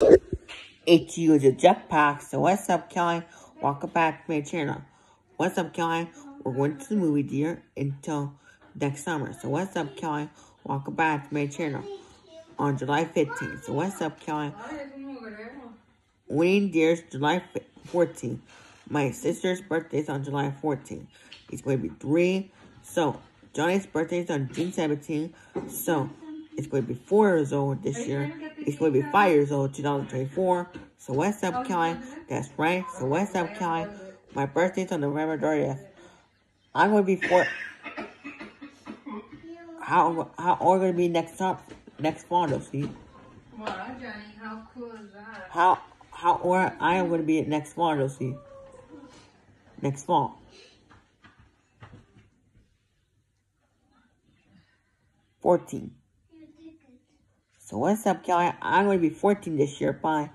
It's you, the jetpack. So what's up, Kelly? Welcome back to my channel. What's up, Kelly? We're going to the movie, dear, until next summer. So what's up, Kelly? Welcome back to my channel on July 15th. So what's up, Kelly? Winning Deer's July 14th. My sister's birthday is on July 14th. He's going to be three. So Johnny's birthday is on June 17th. So it's going to be four years old this year. He's going to be five years old, 2024. So what's up, oh, Kelly? That's right. So what's up, Kelly? My birthday's on November 30th. I'm going to be four. How how old are going to be next up next fall, though, Steve? Wow, Johnny, how cool is that? How how old I am going to be next fall, though, Steve? Next fall. 14. So what's up, Kelly? I'm going to be 14 this year. Bye.